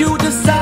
you decide?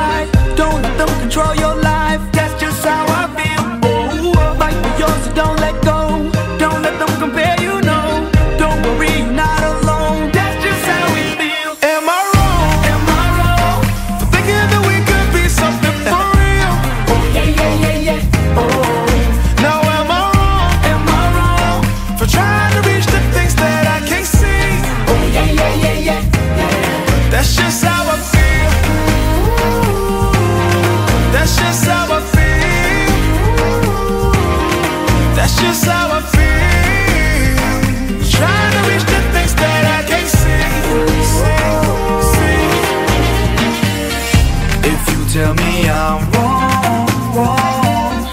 tell me I'm wrong, wrong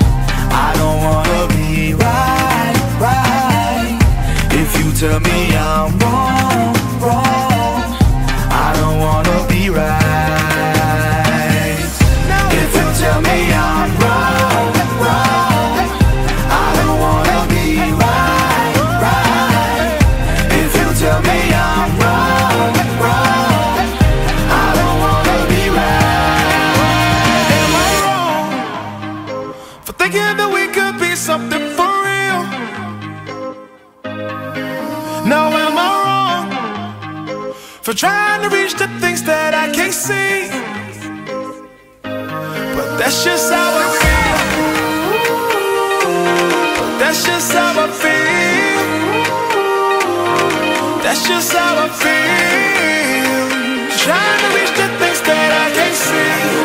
I don't wanna be right, right. If you tell me I'm wrong. Together we could be something for real. Now am I wrong for trying to reach the things that I can't see? But that's just how I feel. That's just how I feel. That's just how I feel. Trying to reach the things that I can't see.